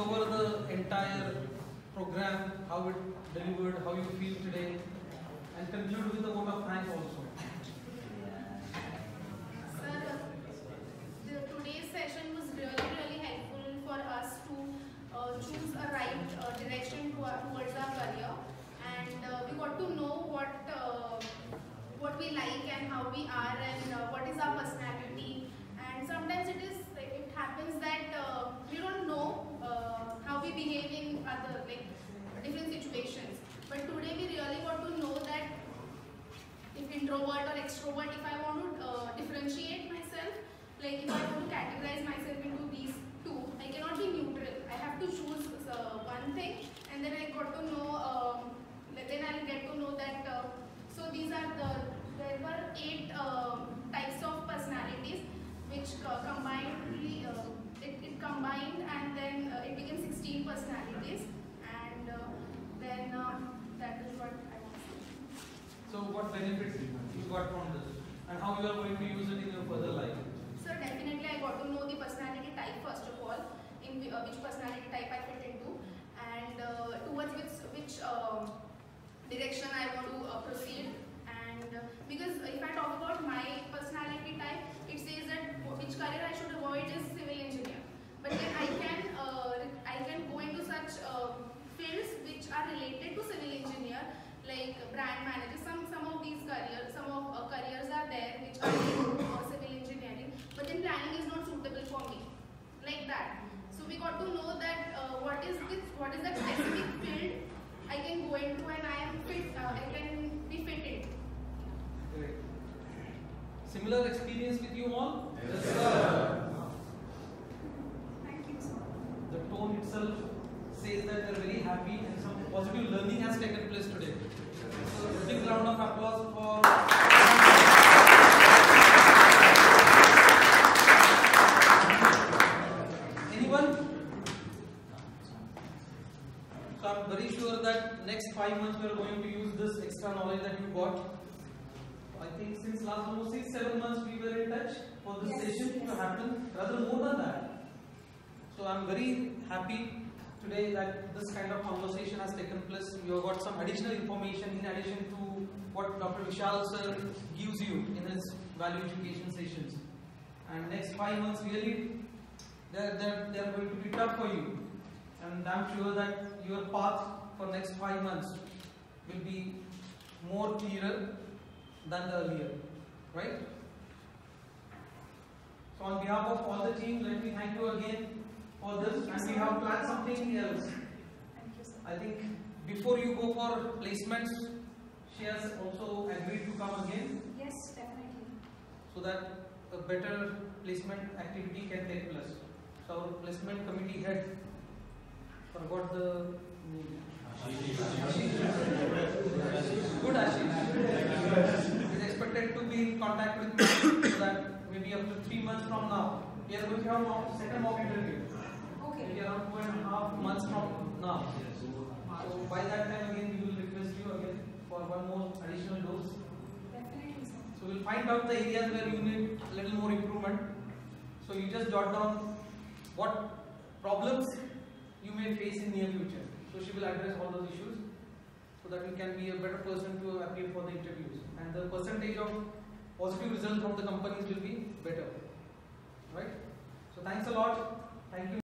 cover the entire program, how it delivered, how you feel today, and conclude with a vote of thanks also. Sir, the today's session was really, really helpful for us to uh, choose a right uh, direction towards our career, and uh, we got to know what what we like and how we are, and what is our personality. And sometimes it is like, it happens that uh, we don't know uh, how we behave in other like different situations. But today we really want to know that if introvert or extrovert, if I want to uh, differentiate myself, like if I want to categorize myself into these two, I cannot be neutral. I have to choose uh, one thing, and then I got to know. Um, then I'll get to know that. Uh, so these are the there were eight um types of personalities, which uh, combined uh, it, it combined, and then uh, it became 16 personalities, and uh, then uh, that is what I want to say. So what benefits you got from this, and how you are going to use it in your further life? So definitely I got to know the personality type first of all, in uh, which personality type I fit into, and uh, towards which which um, direction I want to uh, proceed. And uh, because if I talk about my personality type, it says that wh- which career I should avoid is civil engineer. But then I can uh, re- I can go into such uh, fields which are related to civil engineer, like brand manager. Some some of these careers, some of uh, careers are there which are related to uh, civil engineering, but then planning is not suitable for me, like that. So we got to know that uh, what is this, what is the specific field I can go into and I am fit, uh, I can be fit in. Great. Similar experience with you all? Yes, sir. Thank you, sir. The tone itself says that they're very happy and some positive learning has taken place today. So a big round of applause for. So I'm very sure that next five months we are going to use this extra knowledge that you got. I think since last almost six, seven months we were in touch for this Yes, session to happen, rather more than that. So I'm very happy today that this kind of conversation has taken place. You have got some additional information in addition to what Dr. Vishal sir gives you in his value education sessions. And next five months really they're, they're, they're going to be tough for you. And I'm sure that your path for next five months will be more clearer than the earlier. Right? So on behalf of all the team, let me thank you again for this. And we have planned something else. Thank you, sir. I think before you go for placements, she has also agreed to come again Yes, definitely. so that a better placement activity can take place. So our placement committee head forgot the name. Good Ashish. Is expected to be in contact with me so that maybe up to three months from now, we are going to have mock, second mock interview. Maybe around two and a half months from now. So by that time again we will request you again for one more additional dose. Definitely. So we'll find out the areas where you need a little more improvement. So you just jot down what problems you may face in near future. So she will address all those issues so that you can be a better person to appear for the interviews. And the percentage of positive results from the companies will be better. Right? So thanks a lot. Thank you.